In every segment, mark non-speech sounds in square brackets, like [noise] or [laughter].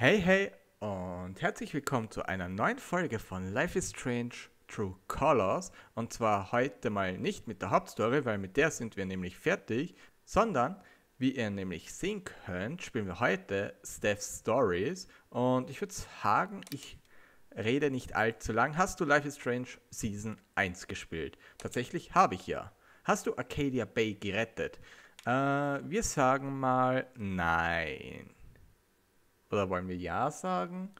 Hey, hey und herzlich willkommen zu einer neuen Folge von Life is Strange True Colors. Und zwar heute mal nicht mit der Hauptstory, weil mit der sind wir nämlich fertig, sondern wie ihr nämlich sehen könnt, spielen wir heute Steph's Stories. Und ich würde sagen, ich rede nicht allzu lang. Hast du Life is Strange Season 1 gespielt? Tatsächlich habe ich ja. Hast du Arcadia Bay gerettet? Äh, wir sagen mal nein. Oder wollen wir ja sagen?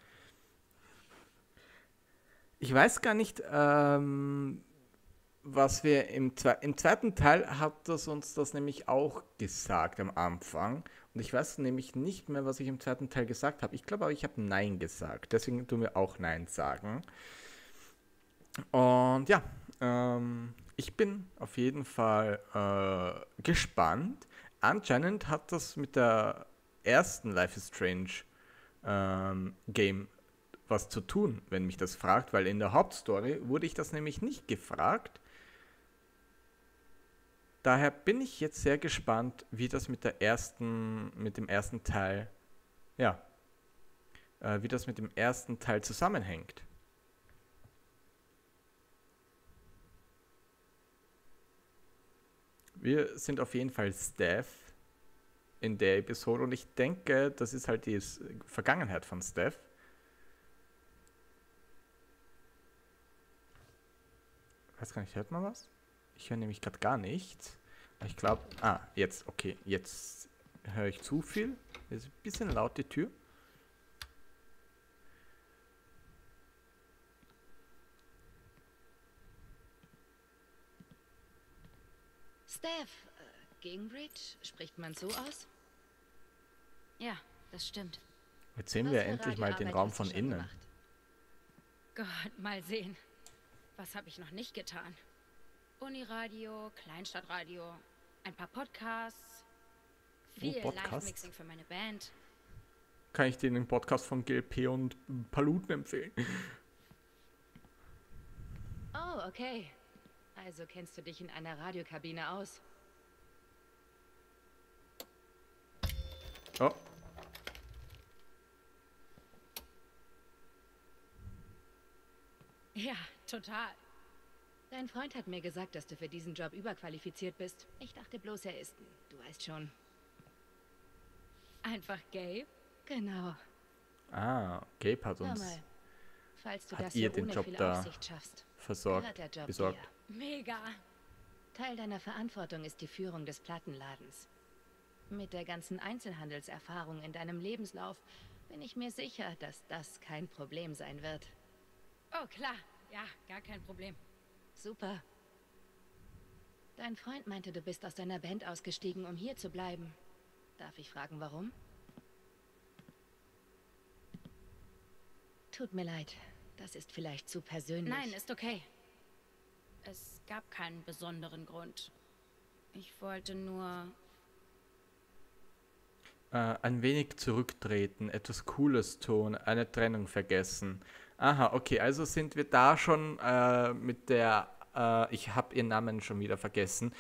Ich weiß gar nicht, ähm, was wir im, Zwe im zweiten Teil hat das uns das nämlich auch gesagt am Anfang. Und ich weiß nämlich nicht mehr, was ich im zweiten Teil gesagt habe. Ich glaube aber, ich habe Nein gesagt. Deswegen tun wir auch Nein sagen. Und ja, ähm, ich bin auf jeden Fall äh, gespannt. Anscheinend hat das mit der ersten Life is Strange ähm, Game was zu tun, wenn mich das fragt, weil in der Hauptstory wurde ich das nämlich nicht gefragt. Daher bin ich jetzt sehr gespannt, wie das mit der ersten, mit dem ersten Teil, ja, äh, wie das mit dem ersten Teil zusammenhängt. Wir sind auf jeden Fall Steph in der Episode und ich denke, das ist halt die Vergangenheit von Steph. Weiß gar nicht, hört man was? Ich höre nämlich gerade gar nichts. Ich glaube, ah, jetzt, okay, jetzt höre ich zu viel. Ist ein bisschen laut die Tür. Steph, Gingrich, spricht man so aus? Ja, das stimmt. Jetzt sehen wir endlich mal den Raum von innen. Gemacht? Gott, mal sehen. Was habe ich noch nicht getan? Uniradio, Kleinstadtradio, ein paar Podcasts, oh, viel oh, Podcast. Live-Mixing für meine Band. Kann ich dir den Podcast von GLP und Paluten empfehlen? Oh, okay. Also kennst du dich in einer Radiokabine aus? Oh. Ja, total. Dein Freund hat mir gesagt, dass du für diesen Job überqualifiziert bist. Ich dachte bloß, er ist, du weißt schon. Einfach Gabe? Genau. Ah, Gabe hat uns. Mal, falls du hat das ihr den Job da schaffst, versorgt, Job besorgt. Dir. Mega. Teil deiner Verantwortung ist die Führung des Plattenladens. Mit der ganzen Einzelhandelserfahrung in deinem Lebenslauf bin ich mir sicher, dass das kein Problem sein wird. Oh, klar. Ja, gar kein Problem. Super. Dein Freund meinte, du bist aus deiner Band ausgestiegen, um hier zu bleiben. Darf ich fragen, warum? Tut mir leid. Das ist vielleicht zu persönlich. Nein, ist okay. Es gab keinen besonderen Grund. Ich wollte nur... Äh, ein wenig zurücktreten, etwas Cooles tun, eine Trennung vergessen. Aha, okay, also sind wir da schon äh, mit der, äh, ich habe ihren Namen schon wieder vergessen,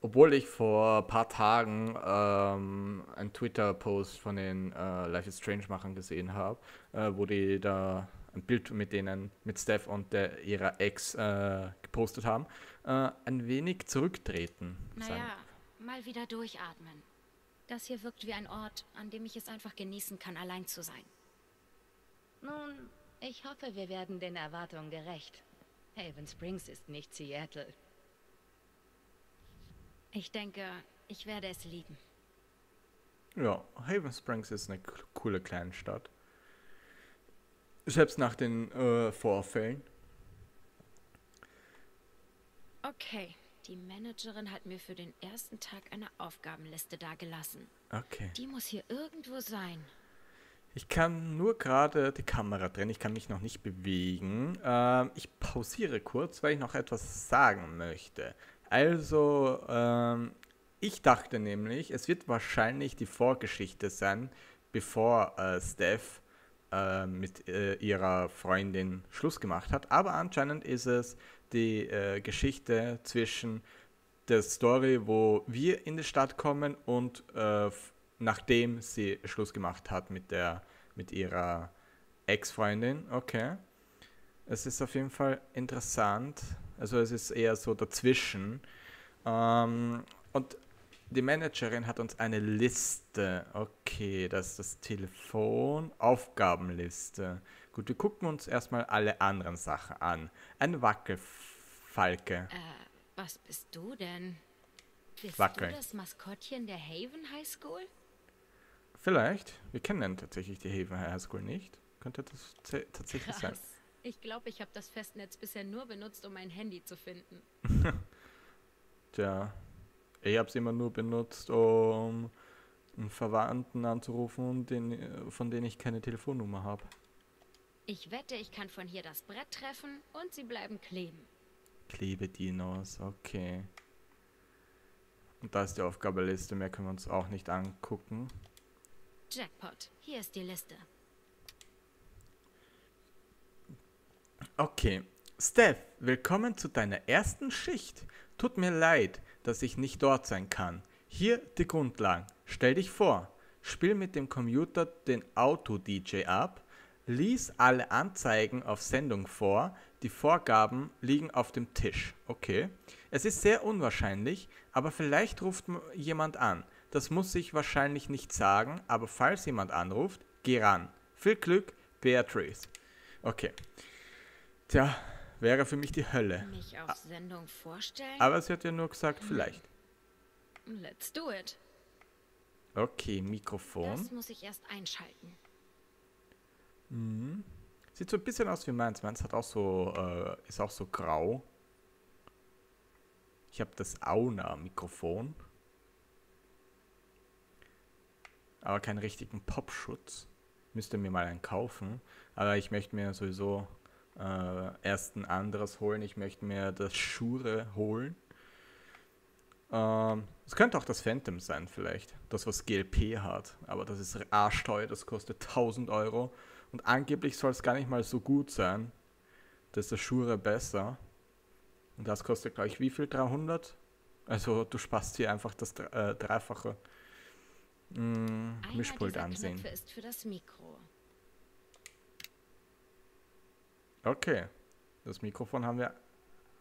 obwohl ich vor ein paar Tagen ähm, einen Twitter-Post von den äh, Life is Strange-Machern gesehen habe, äh, wo die da ein Bild mit denen, mit Steph und der, ihrer Ex äh, gepostet haben, ein wenig zurücktreten. Naja, mal wieder durchatmen. Das hier wirkt wie ein Ort, an dem ich es einfach genießen kann, allein zu sein. Nun, ich hoffe, wir werden den Erwartungen gerecht. Haven Springs ist nicht Seattle. Ich denke, ich werde es lieben. Ja, Haven Springs ist eine coole Kleinstadt. Selbst nach den äh, Vorfällen. Okay, die Managerin hat mir für den ersten Tag eine Aufgabenliste dagelassen. Okay. Die muss hier irgendwo sein. Ich kann nur gerade die Kamera drehen, ich kann mich noch nicht bewegen. Ähm, ich pausiere kurz, weil ich noch etwas sagen möchte. Also, ähm, ich dachte nämlich, es wird wahrscheinlich die Vorgeschichte sein, bevor äh, Steph äh, mit äh, ihrer Freundin Schluss gemacht hat. Aber anscheinend ist es die äh, Geschichte zwischen der Story, wo wir in die Stadt kommen und äh, nachdem sie Schluss gemacht hat mit der mit ihrer Ex-Freundin. Okay. Es ist auf jeden Fall interessant. Also es ist eher so dazwischen. Ähm, und die Managerin hat uns eine Liste. Okay, das ist das Telefon. Aufgabenliste. Gut, wir gucken uns erstmal alle anderen Sachen an. Ein Wackelfalke. Äh, was bist du denn? Bist Wackeln. du das Maskottchen der Haven High School? Vielleicht. Wir kennen tatsächlich die Haven High School nicht. Könnte das tatsächlich sein. Krass. Ich glaube, ich habe das Festnetz bisher nur benutzt, um mein Handy zu finden. [laughs] Tja, ich habe es immer nur benutzt, um einen Verwandten anzurufen, den, von denen ich keine Telefonnummer habe. Ich wette, ich kann von hier das Brett treffen und sie bleiben kleben. Klebedinos, okay. Und da ist die Aufgabeliste, mehr können wir uns auch nicht angucken. Jackpot, hier ist die Liste. Okay. Steph, willkommen zu deiner ersten Schicht. Tut mir leid, dass ich nicht dort sein kann. Hier die Grundlagen. Stell dich vor, spiel mit dem Computer den Auto-DJ ab, lies alle Anzeigen auf Sendung vor, die Vorgaben liegen auf dem Tisch. Okay. Es ist sehr unwahrscheinlich, aber vielleicht ruft jemand an. Das muss ich wahrscheinlich nicht sagen, aber falls jemand anruft, geh ran. Viel Glück, Beatrice. Okay. Tja, wäre für mich die Hölle. Mich auf Sendung vorstellen? Aber sie hat ja nur gesagt, vielleicht. Let's do it. Okay, Mikrofon. Das muss ich erst einschalten. Sieht so ein bisschen aus wie meins. Meins hat auch so, äh, ist auch so grau. Ich habe das Auna-Mikrofon. Aber keinen richtigen Popschutz. Müsste mir mal einen kaufen. Aber ich möchte mir sowieso äh, erst ein anderes holen. Ich möchte mir das Shure holen. Ähm, es könnte auch das Phantom sein vielleicht. Das, was GLP hat. Aber das ist arschteuer. Das kostet 1000 Euro. Und angeblich soll es gar nicht mal so gut sein. Das ist das Shure besser. Und das kostet gleich wie viel? 300? Also du sparst hier einfach das äh, Dreifache mm, Einer Mischpult ansehen. Knöpfe ist für das Mikro. Okay. Das Mikrofon haben wir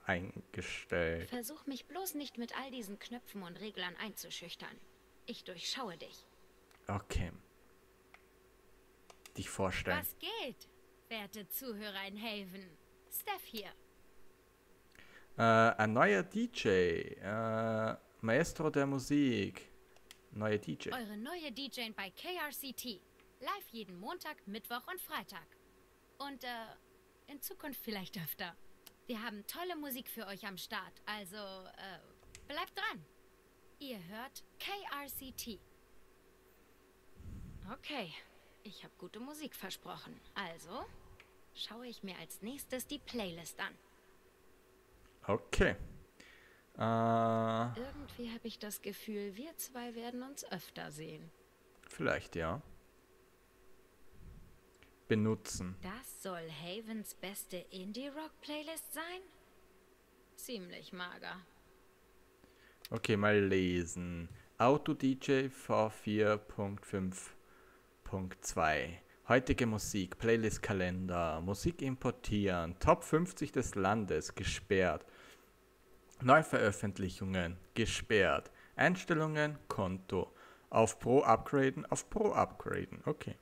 eingestellt. Versuch mich bloß nicht mit all diesen Knöpfen und Reglern einzuschüchtern. Ich durchschaue dich. Okay. Dich vorstellen. Was geht, werte Zuhörer in Haven? Steph hier. Äh, ein neuer DJ. Äh, Maestro der Musik. Neuer DJ. Eure neue DJ bei KRCT. Live jeden Montag, Mittwoch und Freitag. Und äh, in Zukunft vielleicht öfter. Wir haben tolle Musik für euch am Start, also äh, bleibt dran. Ihr hört KRCT. Okay, ich habe gute Musik versprochen. Also schaue ich mir als nächstes die Playlist an. Okay. Uh, Irgendwie habe ich das Gefühl, wir zwei werden uns öfter sehen. Vielleicht ja. Benutzen. Das soll Havens beste Indie-Rock-Playlist sein? Ziemlich mager. Okay, mal lesen. Auto-DJ V4.5 3.2. Heutige Musik, Playlist-Kalender, Musik importieren, Top 50 des Landes, gesperrt. Neuveröffentlichungen, gesperrt. Einstellungen, Konto. Auf Pro upgraden, auf Pro upgraden, okay.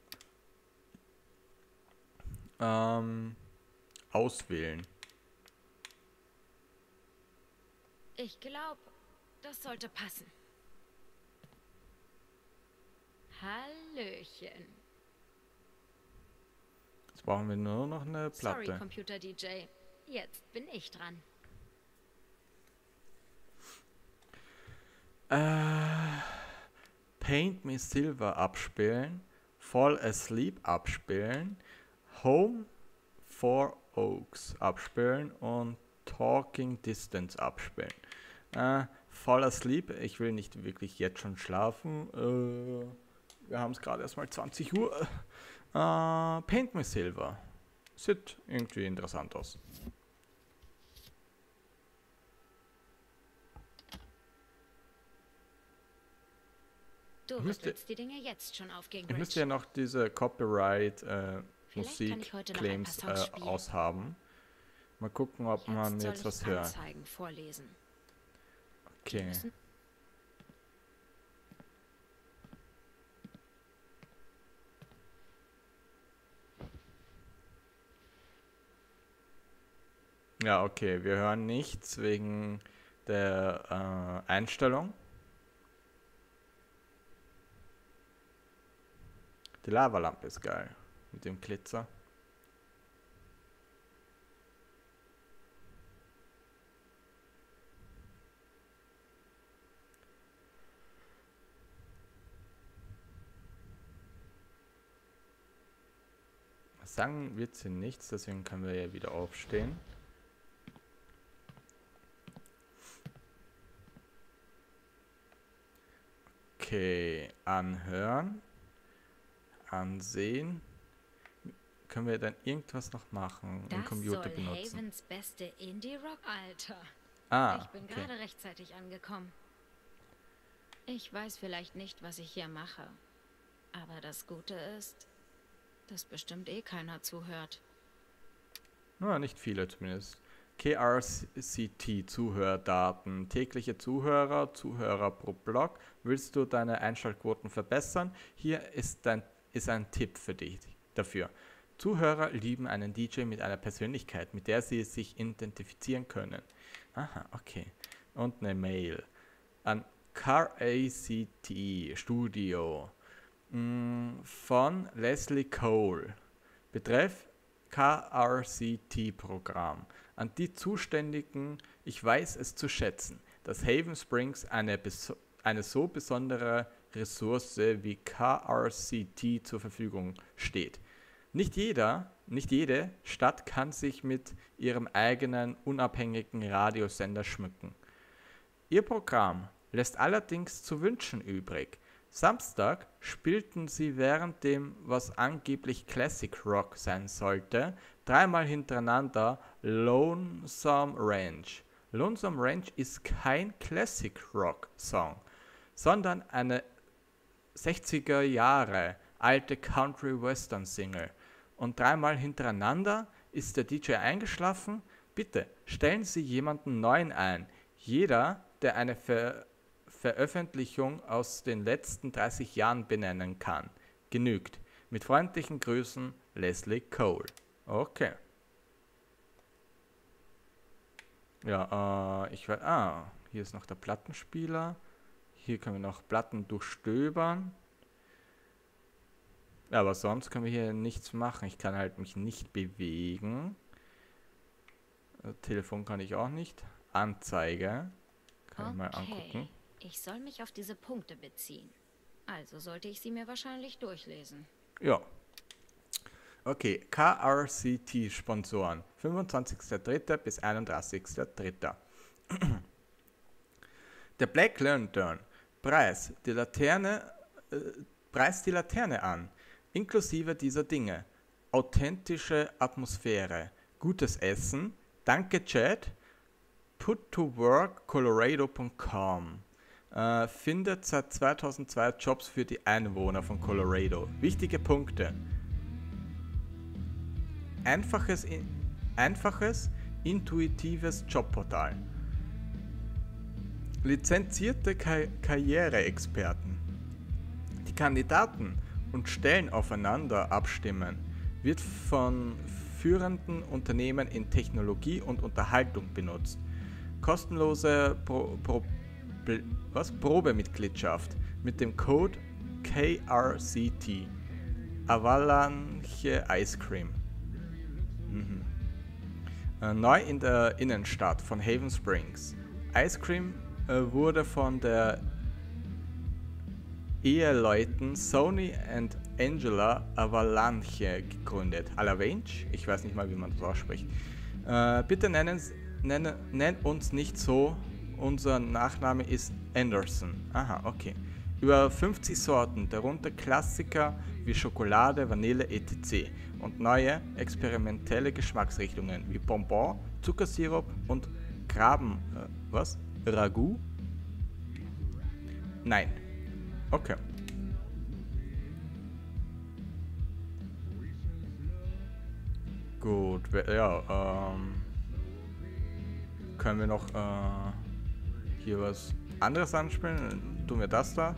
Ähm, auswählen. Ich glaube, das sollte passen. Hallöchen. Jetzt brauchen wir nur noch eine Sorry, Platte. Computer DJ. Jetzt bin ich dran. Äh, Paint Me Silver abspielen, Fall Asleep abspielen, Home Four Oaks abspielen und Talking Distance abspielen. Äh, Fall Asleep, ich will nicht wirklich jetzt schon schlafen. Äh, wir haben es gerade erst mal 20 Uhr. Äh, Paint Me Silver. Sieht irgendwie interessant aus. Du müsste, die Dinge jetzt schon auf Ich müsste ja noch diese Copyright äh, Musik Claims äh, aushaben. Mal gucken, ob jetzt man jetzt was hört. Okay. Ja, okay, wir hören nichts wegen der äh, Einstellung. Die Lavalampe ist geil. Mit dem Glitzer. Sagen wird sie nichts, deswegen können wir ja wieder aufstehen. Okay, anhören, ansehen. Können wir dann irgendwas noch machen das im Computer soll benutzen? Havens beste Indie-Rock, Alter. Ah, ich bin okay. gerade rechtzeitig angekommen. Ich weiß vielleicht nicht, was ich hier mache. Aber das Gute ist, dass bestimmt eh keiner zuhört. Na, nicht viele zumindest. KRCT Zuhördaten. Tägliche Zuhörer, Zuhörer pro Blog. Willst du deine Einschaltquoten verbessern? Hier ist, dein, ist ein Tipp für dich dafür. Zuhörer lieben einen DJ mit einer Persönlichkeit, mit der sie sich identifizieren können. Aha, okay. Und eine Mail an CarACT Studio mh, von Leslie Cole. Betreff KRCT-Programm. An die Zuständigen, ich weiß es zu schätzen, dass Haven Springs eine, eine so besondere Ressource wie KRCT zur Verfügung steht. Nicht jeder, nicht jede Stadt kann sich mit ihrem eigenen unabhängigen Radiosender schmücken. Ihr Programm lässt allerdings zu wünschen übrig. Samstag spielten sie während dem, was angeblich Classic Rock sein sollte, dreimal hintereinander Lonesome Ranch. Lonesome Ranch ist kein Classic Rock Song, sondern eine 60er Jahre alte Country Western Single. Und dreimal hintereinander ist der DJ eingeschlafen. Bitte stellen Sie jemanden neuen ein. Jeder, der eine Ver Veröffentlichung aus den letzten 30 Jahren benennen kann. Genügt. Mit freundlichen Grüßen, Leslie Cole. Okay. Ja, äh, ich weiß. Ah, hier ist noch der Plattenspieler. Hier können wir noch Platten durchstöbern. Aber sonst können wir hier nichts machen. Ich kann halt mich nicht bewegen. Telefon kann ich auch nicht. Anzeige. Kann okay. ich mal angucken. Ich soll mich auf diese Punkte beziehen. Also sollte ich sie mir wahrscheinlich durchlesen. Ja. Okay, KRCT-Sponsoren. 25.03. bis 31.03. [clears throat] Der Black Lantern. Preis. Die Laterne. Äh, Preis die Laterne an. Inklusive dieser Dinge. Authentische Atmosphäre. Gutes Essen. Danke, Chat. Put to work Colorado.com äh, findet seit 2002 Jobs für die Einwohner von Colorado. Wichtige Punkte. Einfaches, einfaches intuitives Jobportal. Lizenzierte Ka Karriereexperten. Die Kandidaten und Stellen aufeinander abstimmen wird von führenden Unternehmen in Technologie und Unterhaltung benutzt. Kostenlose Pro Pro was? Probemitgliedschaft mit dem Code KRCT. Avalanche Ice Cream. Äh, neu in der Innenstadt von Haven Springs. Ice Cream äh, wurde von der Eheleuten Sony und Angela Avalanche gegründet. Avalanche? Ich weiß nicht mal, wie man das ausspricht. Äh, bitte nennen, nennen, nenn uns nicht so, unser Nachname ist Anderson. Aha, okay. Über 50 Sorten, darunter Klassiker wie Schokolade, Vanille etc und neue experimentelle Geschmacksrichtungen wie Bonbon, Zuckersirup und Graben. Äh, was? Ragout? Nein. Okay. Gut, ja, ähm, können wir noch äh, hier was anderes anspielen? Tun wir das da?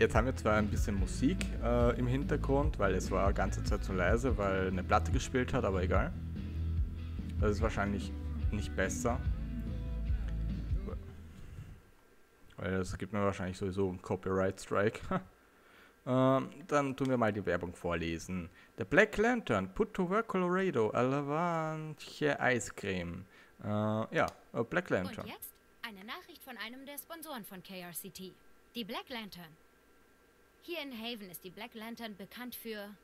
Jetzt haben wir zwar ein bisschen Musik äh, im Hintergrund, weil es war ganze Zeit zu leise, weil eine Platte gespielt hat, aber egal. Das ist wahrscheinlich nicht besser. Weil das gibt mir wahrscheinlich sowieso einen Copyright Strike. [laughs] ähm, dann tun wir mal die Werbung vorlesen. The Black Lantern, put to work Colorado, Alavanche Cream. Äh, ja, Black Lantern. Und jetzt eine Nachricht von einem der Sponsoren von KRCT. Die Black Lantern. Hier in Haven ist die Black Lantern bekannt für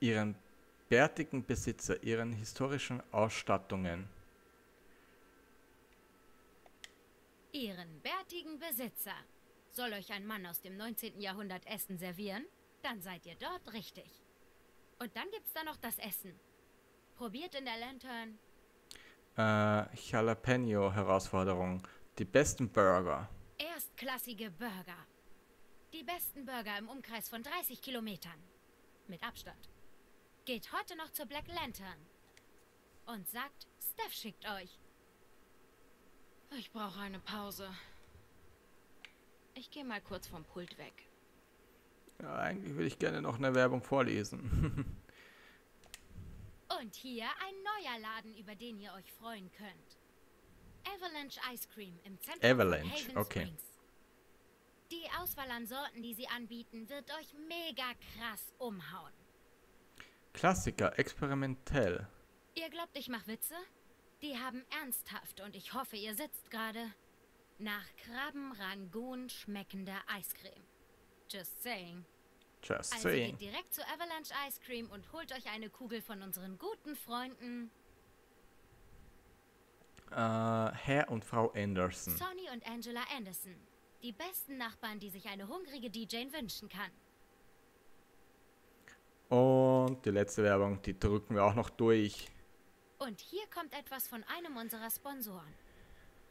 ihren bärtigen Besitzer, ihren historischen Ausstattungen. Ihren bärtigen Besitzer. Soll euch ein Mann aus dem 19. Jahrhundert Essen servieren? Dann seid ihr dort richtig. Und dann gibt's da noch das Essen. Probiert in der Lantern. Äh, Jalapeno-Herausforderung. Die besten Burger. Erstklassige Burger. Die besten Burger im Umkreis von 30 Kilometern. Mit Abstand. Geht heute noch zur Black Lantern. Und sagt, Steph schickt euch. Ich brauche eine Pause. Ich gehe mal kurz vom Pult weg. Ja, eigentlich würde ich gerne noch eine Werbung vorlesen. [laughs] Und hier ein neuer Laden, über den ihr euch freuen könnt. Avalanche Ice Cream im Zentrum Avalanche, von Haven okay. Springs. Die Auswahl an Sorten, die sie anbieten, wird euch mega krass umhauen. Klassiker, experimentell. Ihr glaubt, ich mach Witze? Die haben ernsthaft, und ich hoffe, ihr sitzt gerade, nach Krabben Rangoon schmeckende Eiscreme. Just saying. Just also saying. geht direkt zu Avalanche Ice Cream und holt euch eine Kugel von unseren guten Freunden äh, Herr und Frau Anderson. Sonny und Angela Anderson. Die besten Nachbarn, die sich eine hungrige DJ wünschen kann. Und die letzte Werbung, die drücken wir auch noch durch. Und hier kommt etwas von einem unserer Sponsoren.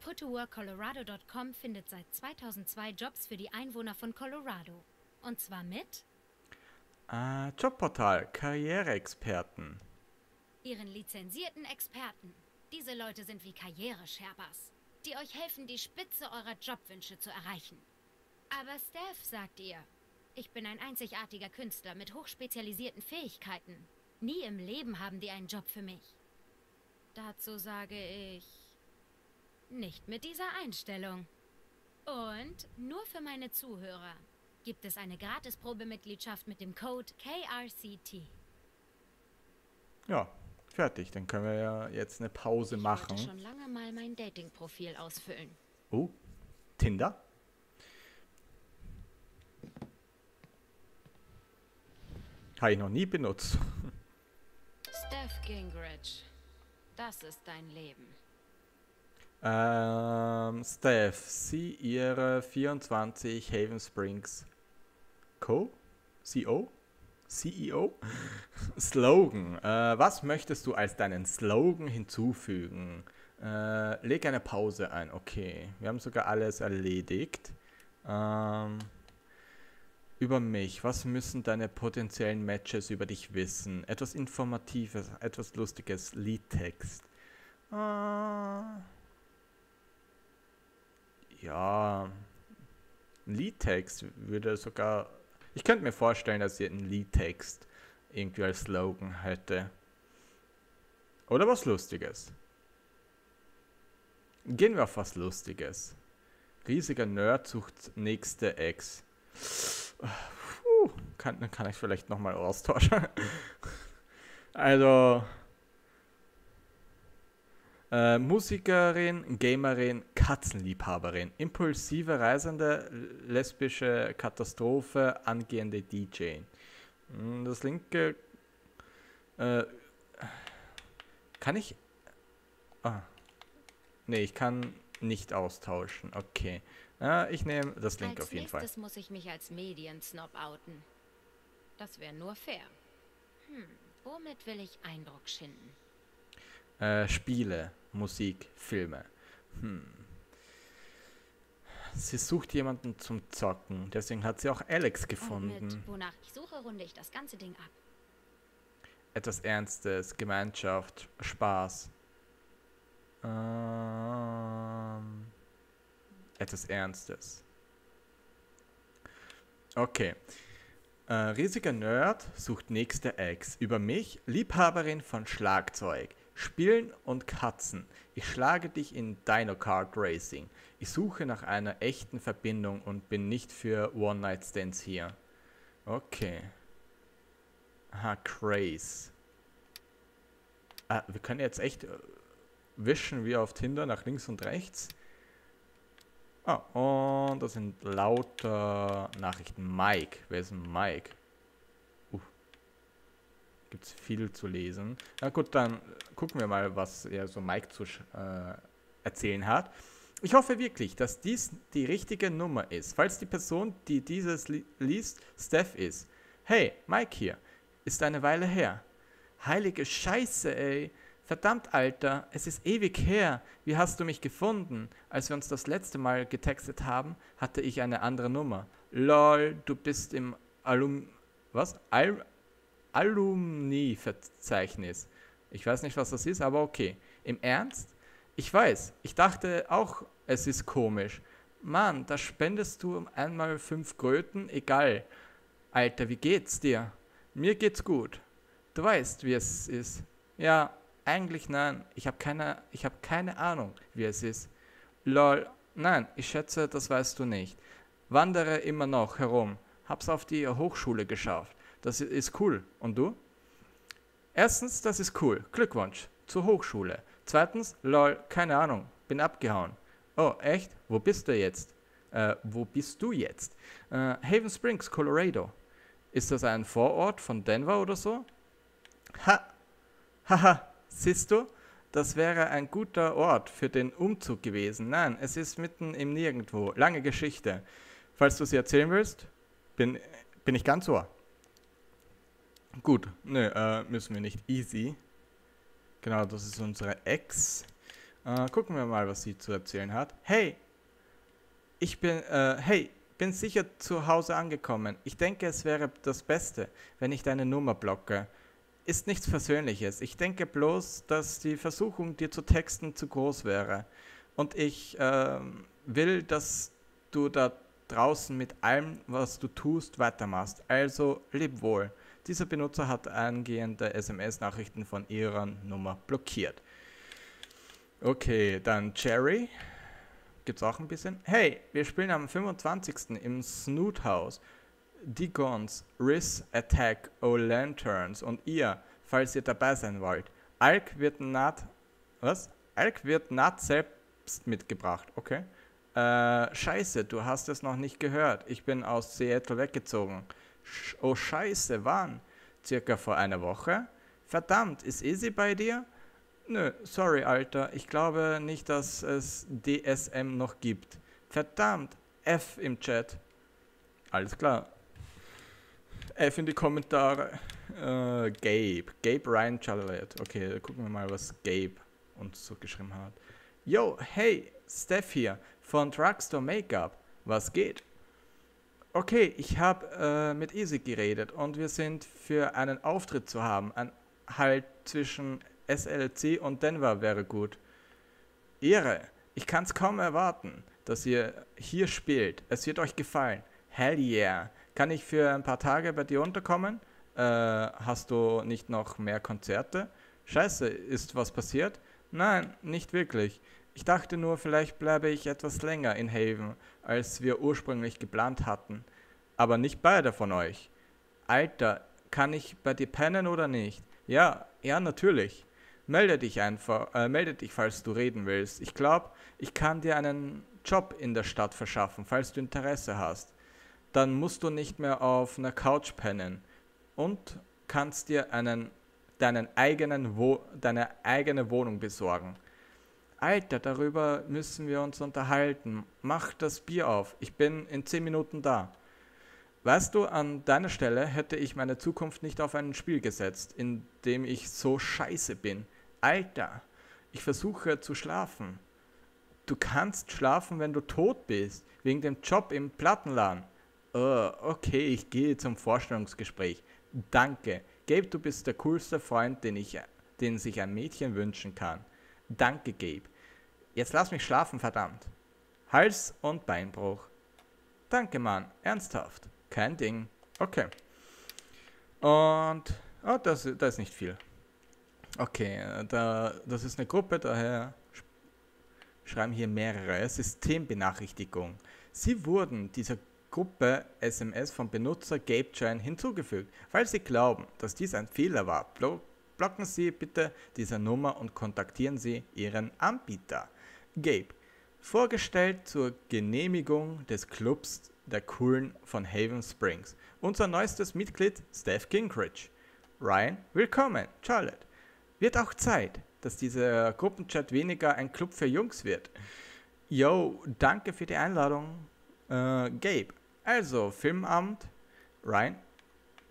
PutToWorkColorado.com findet seit 2002 Jobs für die Einwohner von Colorado. Und zwar mit äh, Jobportal, Karriereexperten. Ihren lizenzierten Experten. Diese Leute sind wie Karrieresherpas die euch helfen, die Spitze eurer Jobwünsche zu erreichen. Aber Steph, sagt ihr, ich bin ein einzigartiger Künstler mit hochspezialisierten Fähigkeiten. Nie im Leben haben die einen Job für mich. Dazu sage ich... Nicht mit dieser Einstellung. Und nur für meine Zuhörer gibt es eine Gratisprobemitgliedschaft mit dem Code KRCT. Ja, Fertig, dann können wir ja jetzt eine Pause ich machen. Ich schon lange mal mein Dating-Profil ausfüllen. Oh, Tinder? Habe ich noch nie benutzt. Steph Gingrich, das ist dein Leben. Ähm, Steph, Sie Ihre 24 Haven Springs Co? CO? CEO? Slogan. Äh, was möchtest du als deinen Slogan hinzufügen? Äh, leg eine Pause ein. Okay, wir haben sogar alles erledigt. Ähm, über mich. Was müssen deine potenziellen Matches über dich wissen? Etwas Informatives, etwas Lustiges, Liedtext. Äh, ja, Liedtext würde sogar ich könnte mir vorstellen, dass sie einen Liedtext irgendwie als Slogan hätte. Oder was Lustiges. Gehen wir auf was Lustiges. Riesiger Nerd sucht nächste Ex. Puh, kann, kann ich vielleicht nochmal austauschen. [laughs] also, äh, Musikerin, Gamerin, Katzenliebhaberin, impulsive Reisende, lesbische Katastrophe, angehende DJ. Hm, das linke äh, kann ich. Ah. Nee, ich kann nicht austauschen. Okay. Ja, ich nehme das Link auf jeden Fall. Als muss ich mich als Mediensnob outen. Das wäre nur fair. Hm, womit will ich Eindruck schinden? Äh, Spiele. Musik, Filme. Hm. Sie sucht jemanden zum Zocken, deswegen hat sie auch Alex gefunden. Und mit wonach ich suche, runde ich das ganze Ding ab. etwas Ernstes, Gemeinschaft, Spaß. Ähm, etwas Ernstes. Okay. Äh, riesiger Nerd sucht nächste Ex. Über mich, Liebhaberin von Schlagzeug, Spielen und Katzen. Ich schlage dich in Dino Kart Racing. Ich suche nach einer echten Verbindung und bin nicht für One-Night-Stands hier. Okay. Aha, Craze. Ah, wir können jetzt echt äh, wischen wie auf Tinder nach links und rechts. Ah, und das sind lauter Nachrichten. Mike. Wer ist Mike? Gibt es viel zu lesen. Na gut, dann gucken wir mal, was er so Mike zu äh, erzählen hat. Ich hoffe wirklich, dass dies die richtige Nummer ist. Falls die Person, die dieses li liest, Steph ist. Hey, Mike hier. Ist eine Weile her. Heilige Scheiße, ey. Verdammt, Alter, es ist ewig her. Wie hast du mich gefunden? Als wir uns das letzte Mal getextet haben, hatte ich eine andere Nummer. Lol, du bist im Alum... Was? Al Alumni-Verzeichnis. Ich weiß nicht, was das ist, aber okay. Im Ernst? Ich weiß, ich dachte auch, es ist komisch. Mann, da spendest du einmal fünf Kröten, egal. Alter, wie geht's dir? Mir geht's gut. Du weißt, wie es ist. Ja, eigentlich nein. Ich habe keine, hab keine Ahnung, wie es ist. Lol, nein, ich schätze, das weißt du nicht. Wandere immer noch herum. Hab's auf die Hochschule geschafft. Das ist cool. Und du? Erstens, das ist cool. Glückwunsch zur Hochschule. Zweitens, lol, keine Ahnung, bin abgehauen. Oh, echt? Wo bist du jetzt? Äh, wo bist du jetzt? Äh, Haven Springs, Colorado. Ist das ein Vorort von Denver oder so? Ha! Haha, siehst du? Das wäre ein guter Ort für den Umzug gewesen. Nein, es ist mitten im Nirgendwo. Lange Geschichte. Falls du sie erzählen willst, bin, bin ich ganz ohr. Gut, nö, äh, müssen wir nicht. Easy. Genau, das ist unsere Ex. Äh, gucken wir mal, was sie zu erzählen hat. Hey, ich bin, äh, hey, bin sicher zu Hause angekommen. Ich denke, es wäre das Beste, wenn ich deine Nummer blocke. Ist nichts Persönliches. Ich denke bloß, dass die Versuchung, dir zu texten, zu groß wäre. Und ich äh, will, dass du da draußen mit allem, was du tust, weitermachst. Also leb wohl. Dieser Benutzer hat eingehende SMS-Nachrichten von ihrer Nummer blockiert. Okay, dann Cherry. Gibt's auch ein bisschen. Hey, wir spielen am 25. im Snoot House. Digons, Riz, Attack, O Lanterns und ihr, falls ihr dabei sein wollt. Alk wird naht. Was? Alk wird naht selbst mitgebracht, okay? Äh, scheiße, du hast es noch nicht gehört. Ich bin aus Seattle weggezogen. Oh scheiße, wann? Circa vor einer Woche? Verdammt, ist Easy bei dir? Nö, sorry, Alter. Ich glaube nicht, dass es DSM noch gibt. Verdammt, F im Chat. Alles klar. F in die Kommentare. Äh, Gabe. Gabe Ryan Charlotte. Okay, gucken wir mal, was Gabe uns so geschrieben hat. Yo, hey, Steph hier von Drugstore Makeup. Was geht? Okay, ich habe äh, mit Easy geredet und wir sind für einen Auftritt zu haben. Ein Halt zwischen SLC und Denver wäre gut. Ehre, ich kann es kaum erwarten, dass ihr hier spielt. Es wird euch gefallen. Hell yeah. Kann ich für ein paar Tage bei dir unterkommen? Äh, hast du nicht noch mehr Konzerte? Scheiße, ist was passiert? Nein, nicht wirklich. Ich dachte nur, vielleicht bleibe ich etwas länger in Haven, als wir ursprünglich geplant hatten. Aber nicht beide von euch. Alter, kann ich bei dir pennen oder nicht? Ja, ja, natürlich. Melde dich einfach, äh, melde dich, falls du reden willst. Ich glaube, ich kann dir einen Job in der Stadt verschaffen, falls du Interesse hast. Dann musst du nicht mehr auf einer Couch pennen und kannst dir einen, deinen eigenen Wo deine eigene Wohnung besorgen. Alter, darüber müssen wir uns unterhalten. Mach das Bier auf. Ich bin in 10 Minuten da. Weißt du, an deiner Stelle hätte ich meine Zukunft nicht auf ein Spiel gesetzt, in dem ich so scheiße bin. Alter, ich versuche zu schlafen. Du kannst schlafen, wenn du tot bist, wegen dem Job im Plattenladen. Oh, okay, ich gehe zum Vorstellungsgespräch. Danke. Gabe, du bist der coolste Freund, den, ich, den sich ein Mädchen wünschen kann. Danke, Gabe. Jetzt lass mich schlafen, verdammt. Hals- und Beinbruch. Danke, Mann. Ernsthaft. Kein Ding. Okay. Und. Oh, das, das ist nicht viel. Okay, da, das ist eine Gruppe, daher schreiben hier mehrere. Systembenachrichtigung. Sie wurden dieser Gruppe SMS vom Benutzer GabeChain hinzugefügt. Falls Sie glauben, dass dies ein Fehler war, blocken Sie bitte diese Nummer und kontaktieren Sie Ihren Anbieter. Gabe, vorgestellt zur Genehmigung des Clubs der Coolen von Haven Springs. Unser neuestes Mitglied Steph Gingrich. Ryan, willkommen, Charlotte. Wird auch Zeit, dass dieser Gruppenchat weniger ein Club für Jungs wird. Yo, danke für die Einladung. Äh, Gabe, also Filmamt, Ryan,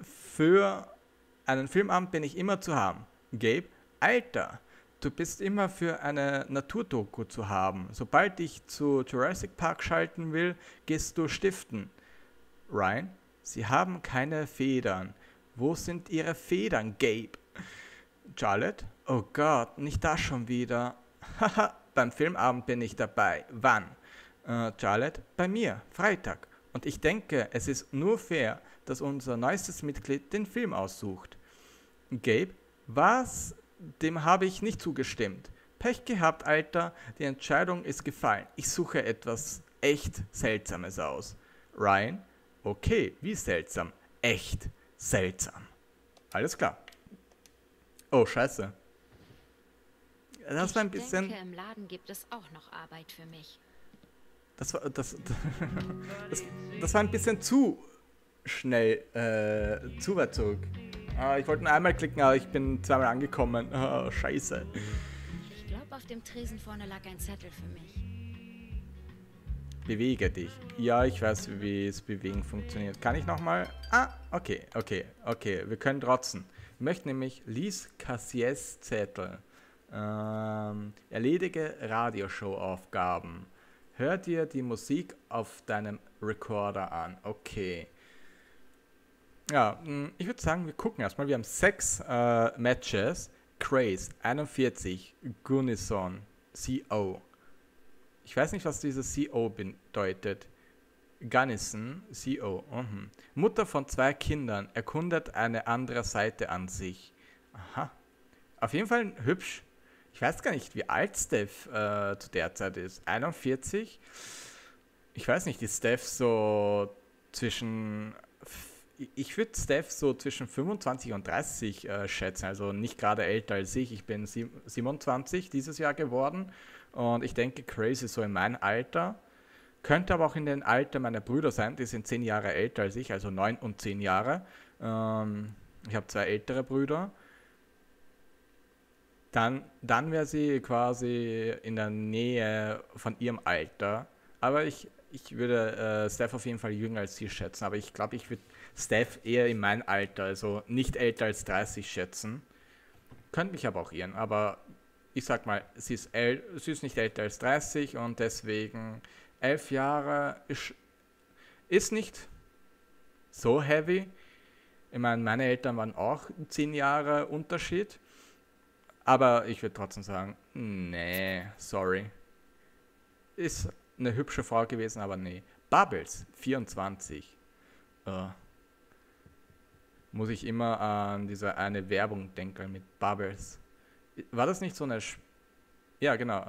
für einen Filmamt bin ich immer zu haben. Gabe, Alter, du bist immer für eine Naturdoku zu haben. Sobald ich zu Jurassic Park schalten will, gehst du stiften. Ryan, sie haben keine Federn. Wo sind ihre Federn, Gabe? Charlotte, oh Gott, nicht das schon wieder. Haha, [laughs] beim Filmabend bin ich dabei. Wann? Äh, Charlotte, bei mir, Freitag. Und ich denke, es ist nur fair, dass unser neuestes Mitglied den Film aussucht. Gabe, was? Dem habe ich nicht zugestimmt. Pech gehabt, Alter, die Entscheidung ist gefallen. Ich suche etwas echt Seltsames aus. Ryan, okay, wie seltsam? Echt seltsam. Alles klar. Oh, scheiße. Das ich war ein bisschen. Denke, im Laden gibt es auch noch Arbeit für mich. Das war, das, [laughs] das, das war ein bisschen zu schnell, äh, Zuwärtszug. Ah, ich wollte nur einmal klicken, aber ich bin zweimal angekommen. Oh, scheiße. Ich glaube, auf dem Tresen vorne lag ein Zettel für mich. Bewege dich. Ja, ich weiß, wie es Bewegen funktioniert. Kann ich nochmal? Ah, okay, okay, okay. Wir können trotzen. Ich möchte nämlich Lies Cassiers Zettel. Ähm, erledige Radioshow-Aufgaben. Hör dir die Musik auf deinem Recorder an. Okay. Ja, hm, ich würde sagen, wir gucken erstmal. Wir haben sechs äh, Matches. Craze 41, Gunnison, CO. Ich weiß nicht, was dieses CO bedeutet. Gunnison, CO. -huh. Mutter von zwei Kindern erkundet eine andere Seite an sich. Aha. Auf jeden Fall hübsch. Ich weiß gar nicht, wie alt Steph äh, zu der Zeit ist. 41? Ich weiß nicht, ist Steph so zwischen. Ich würde Steph so zwischen 25 und 30 äh, schätzen, also nicht gerade älter als ich. Ich bin 27 dieses Jahr geworden und ich denke, Crazy so in meinem Alter. Könnte aber auch in dem Alter meiner Brüder sein, die sind 10 Jahre älter als ich, also 9 und 10 Jahre. Ähm, ich habe zwei ältere Brüder dann, dann wäre sie quasi in der Nähe von ihrem Alter. Aber ich, ich würde äh, Steph auf jeden Fall jünger als sie schätzen. Aber ich glaube, ich würde Steph eher in mein Alter, also nicht älter als 30 schätzen. Könnte mich aber auch irren. Aber ich sag mal, sie ist, sie ist nicht älter als 30 und deswegen 11 Jahre ist, ist nicht so heavy. Ich meine, meine Eltern waren auch 10 Jahre Unterschied. Aber ich würde trotzdem sagen, nee, sorry. Ist eine hübsche Frau gewesen, aber nee. Bubbles, 24. Uh, muss ich immer an diese eine Werbung denken mit Bubbles. War das nicht so eine... Sch ja, genau.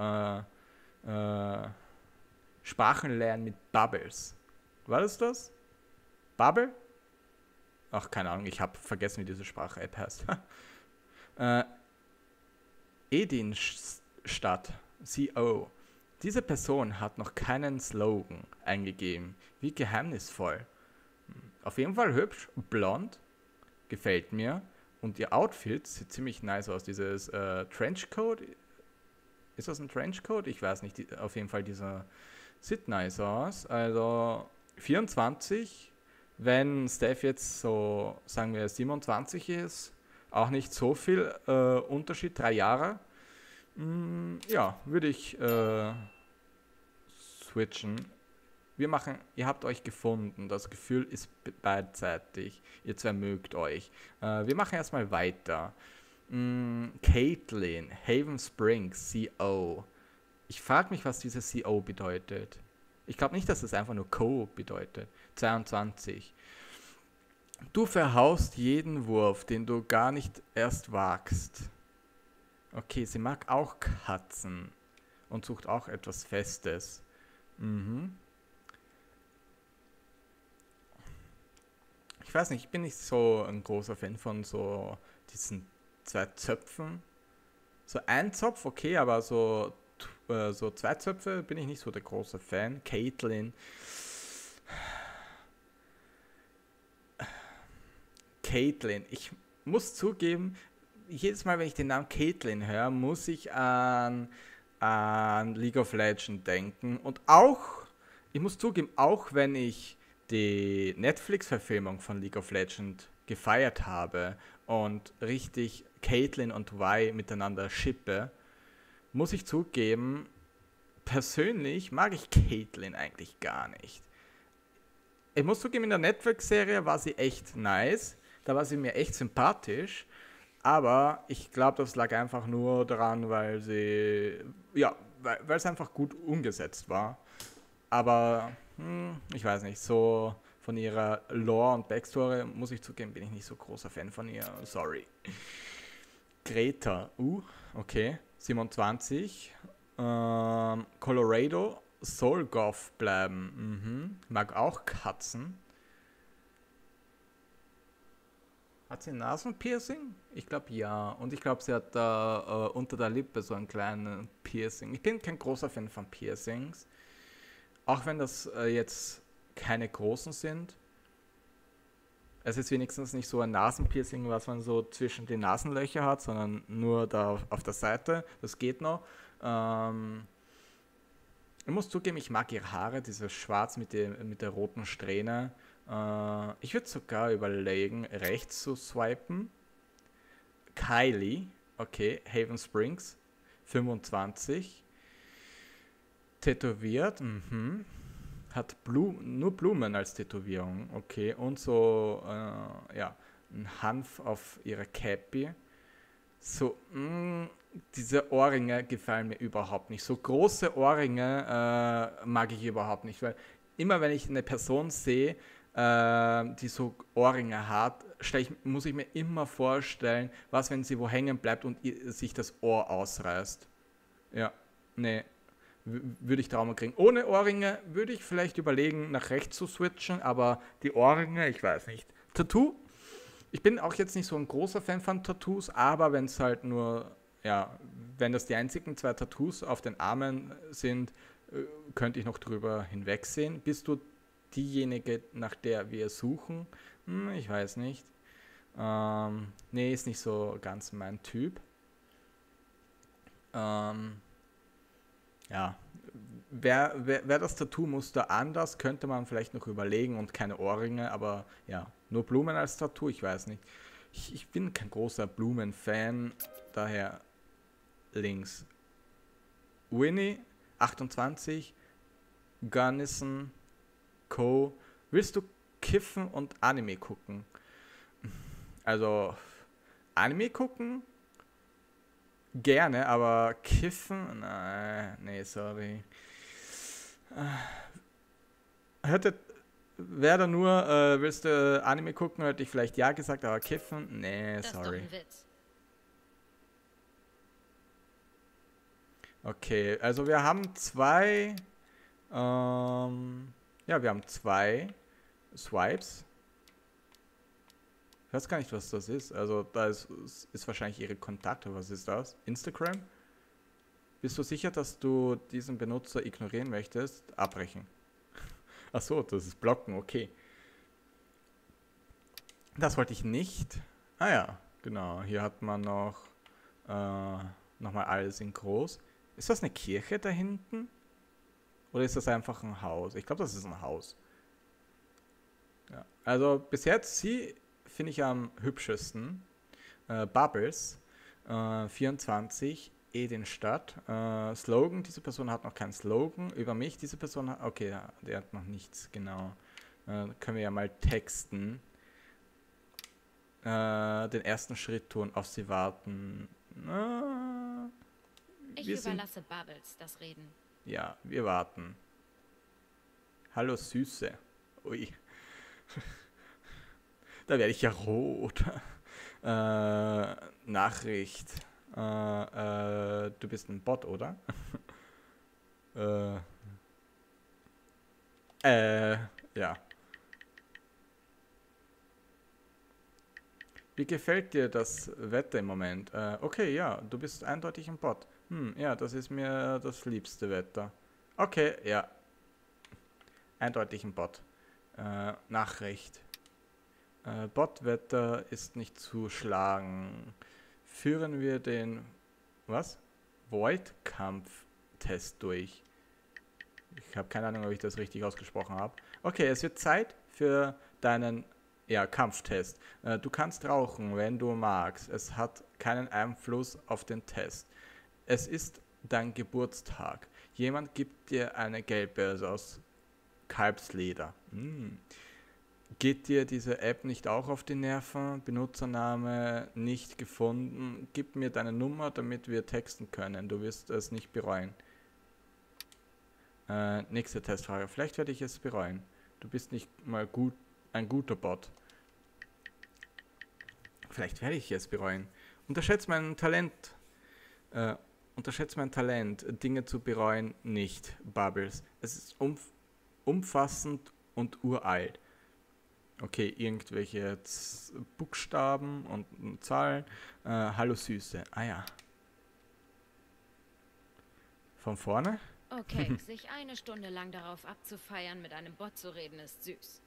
Uh, uh, Sprachenlernen mit Bubbles. War das das? Bubble? Ach, keine Ahnung, ich habe vergessen, wie diese Sprache-App heißt. [laughs] Edinstadt, CO. Diese Person hat noch keinen Slogan eingegeben. Wie geheimnisvoll. Auf jeden Fall hübsch, blond, gefällt mir. Und ihr Outfit sieht ziemlich nice aus. Dieses äh, Trenchcoat. Ist das ein Trenchcoat? Ich weiß nicht. Die, auf jeden Fall dieser sieht nice aus. Also 24. Wenn Steph jetzt so, sagen wir, 27 ist, auch nicht so viel äh, Unterschied, drei Jahre. Mm, ja, würde ich äh, switchen. Wir machen, ihr habt euch gefunden. Das Gefühl ist beidseitig. Ihr zwei mögt euch. Äh, wir machen erstmal weiter. Mm, Caitlin, Haven Springs, CO. Ich frage mich, was dieses CO bedeutet. Ich glaube nicht, dass es einfach nur Co bedeutet. 22. Du verhaust jeden Wurf, den du gar nicht erst wagst. Okay, sie mag auch Katzen und sucht auch etwas Festes. Mhm. Ich weiß nicht, ich bin nicht so ein großer Fan von so diesen zwei Zöpfen. So ein Zopf, okay, aber so, äh, so zwei Zöpfe bin ich nicht so der große Fan. Caitlin. Caitlin. Ich muss zugeben, jedes Mal, wenn ich den Namen Caitlin höre, muss ich an, an League of Legends denken. Und auch, ich muss zugeben, auch wenn ich die Netflix-Verfilmung von League of Legends gefeiert habe und richtig Caitlin und Y miteinander schippe, muss ich zugeben, persönlich mag ich Caitlin eigentlich gar nicht. Ich muss zugeben, in der Netflix-Serie war sie echt nice. Da war sie mir echt sympathisch. Aber ich glaube, das lag einfach nur daran, weil sie, ja, weil es einfach gut umgesetzt war. Aber hm, ich weiß nicht, so von ihrer Lore und Backstory muss ich zugeben, bin ich nicht so großer Fan von ihr. Sorry. Greta, uh, okay, 27. Ähm, Colorado, Solgoth bleiben. Mhm. Mag auch Katzen. Hat sie Nasenpiercing? Ich glaube ja. Und ich glaube, sie hat da äh, unter der Lippe so einen kleinen Piercing. Ich bin kein großer Fan von Piercings. Auch wenn das äh, jetzt keine großen sind. Es ist wenigstens nicht so ein Nasenpiercing, was man so zwischen den Nasenlöcher hat, sondern nur da auf der Seite. Das geht noch. Ähm, ich muss zugeben, ich mag ihre Haare, dieses Schwarz mit, dem, mit der roten Strähne. Äh, ich würde sogar überlegen, rechts zu swipen. Kylie, okay, Haven Springs, 25. Tätowiert, mhm. Hat Blu nur Blumen als Tätowierung, okay. Und so, äh, ja, ein Hanf auf ihrer Cappy. So, mh, mm, diese Ohrringe gefallen mir überhaupt nicht. So große Ohrringe äh, mag ich überhaupt nicht, weil immer wenn ich eine Person sehe, äh, die so Ohrringe hat, ich, muss ich mir immer vorstellen, was, wenn sie wo hängen bleibt und sich das Ohr ausreißt. Ja, nee, würde ich Trauma kriegen. Ohne Ohrringe würde ich vielleicht überlegen, nach rechts zu switchen, aber die Ohrringe, ich weiß nicht. Tattoo, ich bin auch jetzt nicht so ein großer Fan von Tattoos, aber wenn es halt nur, ja, wenn das die einzigen zwei Tattoos auf den Armen sind, äh, könnte ich noch drüber hinwegsehen. Bist du diejenige, nach der wir suchen? Hm, ich weiß nicht. Ähm, nee, ist nicht so ganz mein Typ. Ähm, ja, wäre wär, wär das Tattoo-Muster anders, könnte man vielleicht noch überlegen und keine Ohrringe, aber ja, nur Blumen als Tattoo, ich weiß nicht. Ich, ich bin kein großer Blumen-Fan, daher links. Winnie, 28, Gunnison, Co. Willst du kiffen und Anime gucken? Also, Anime gucken? Gerne, aber kiffen? Nein, nee, sorry. Hätte, wäre da nur, äh, willst du Anime gucken, hätte ich vielleicht ja gesagt, aber kiffen? Nee, das sorry. Okay, also wir haben zwei, ähm, ja, wir haben zwei Swipes. Ich weiß gar nicht, was das ist. Also da ist, ist wahrscheinlich ihre Kontakte. Was ist das? Instagram? Bist du sicher, dass du diesen Benutzer ignorieren möchtest? Abbrechen. [laughs] Achso, das ist blocken, okay. Das wollte ich nicht. Ah ja, genau. Hier hat man noch äh, nochmal alles in groß. Ist das eine Kirche da hinten? Oder ist das einfach ein Haus? Ich glaube, das ist ein Haus. Ja. Also bis jetzt, sie finde ich am hübschesten. Äh, Bubbles, äh, 24. Edenstadt. Äh, Slogan, diese Person hat noch keinen Slogan. Über mich, diese Person hat, okay, der hat noch nichts, genau. Äh, können wir ja mal texten. Äh, den ersten Schritt tun, auf sie warten. Ich überlasse Bubbles das Reden. Ja, wir warten. Hallo Süße. Ui. Da werde ich ja rot. [laughs] Äh, Nachricht. Äh, äh, du bist ein Bot, oder? [laughs] äh, äh, ja. Wie gefällt dir das Wetter im Moment? Äh, okay, ja, du bist eindeutig ein Bot. Hm, ja, das ist mir das liebste Wetter. Okay, ja. Eindeutig ein Bot. Äh, Nachricht. Äh, Botwetter ist nicht zu schlagen führen wir den was? Void-Kampf-Test durch. Ich habe keine Ahnung, ob ich das richtig ausgesprochen habe. Okay, es wird Zeit für deinen ja, Kampftest. Äh, du kannst rauchen, wenn du magst. Es hat keinen Einfluss auf den Test. Es ist dein Geburtstag. Jemand gibt dir eine Geldbörse aus Kalbsleder. Mm. Geht dir diese App nicht auch auf die Nerven? Benutzername nicht gefunden. Gib mir deine Nummer, damit wir texten können. Du wirst es nicht bereuen. Äh, nächste Testfrage. Vielleicht werde ich es bereuen. Du bist nicht mal gut, ein guter Bot. Vielleicht werde ich es bereuen. Unterschätze mein Talent. Äh, unterschätze mein Talent, Dinge zu bereuen, nicht. Bubbles. Es ist umf umfassend und uralt okay, irgendwelche Buchstaben und Zahlen. Äh, Hallo Süße. Ah ja. Von vorne? Okay, [laughs] sich eine Stunde lang darauf abzufeiern, mit einem Bot zu reden, ist süß.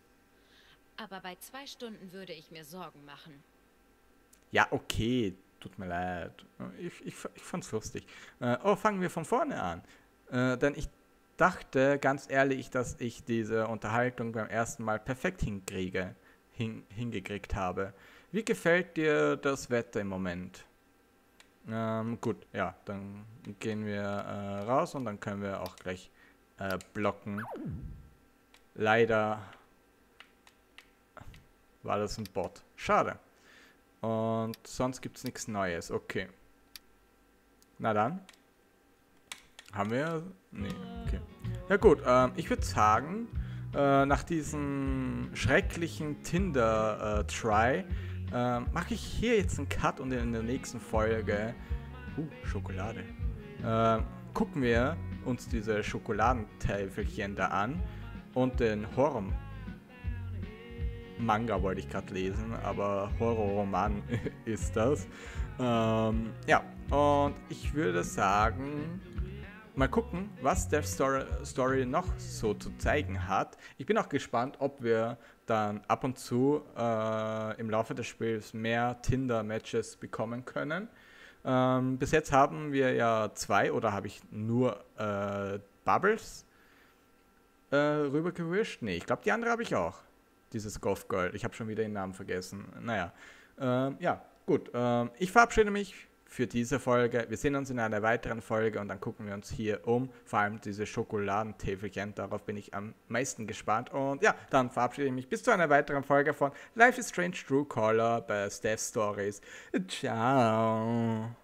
Aber bei zwei Stunden würde ich mir Sorgen machen. Ja, okay, tut mir leid. Ich, ich, ich fand's lustig. Äh, oh, fangen wir von vorne an. Äh, denn ich dachte ganz ehrlich, dass ich diese Unterhaltung beim ersten Mal perfekt hinkriege, hin, hingekriegt habe. Wie gefällt dir das Wetter im Moment? Ähm, gut, ja, dann gehen wir äh, raus und dann können wir auch gleich äh, blocken. Leider war das ein Bot. Schade. Und sonst gibt es nichts Neues. Okay. Na dann. Haben wir? Nee, okay. Ja gut, ähm, ich würde sagen, äh, nach diesem schrecklichen Tinder-Try äh, mache ich hier jetzt einen Cut und in der nächsten Folge, uh, Schokolade, äh, gucken wir uns diese Schokoladentäfelchen da an und den Horror Manga wollte ich gerade lesen, aber Horrorroman [laughs] ist das. Ähm, ja, und ich würde sagen, mal gucken, was Death Story, noch so zu zeigen hat. Ich bin auch gespannt, ob wir dann ab und zu äh, im Laufe des Spiels mehr Tinder-Matches bekommen können. Ähm, bis jetzt haben wir ja zwei oder habe ich nur äh, Bubbles äh, rübergewischt? Nee, ich glaube, die andere habe ich auch. Dieses Golf Girl. Ich habe schon wieder den Namen vergessen. Naja, ähm, ja, gut. Ähm, ich verabschiede mich für diese Folge. Wir sehen uns in einer weiteren Folge und dann gucken wir uns hier um. Vor allem diese Schokoladentäfelchen. Darauf bin ich am meisten gespannt. Und ja, dann verabschiede ich mich bis zu einer weiteren Folge von Life is Strange True Caller bei Steph Stories. Ciao.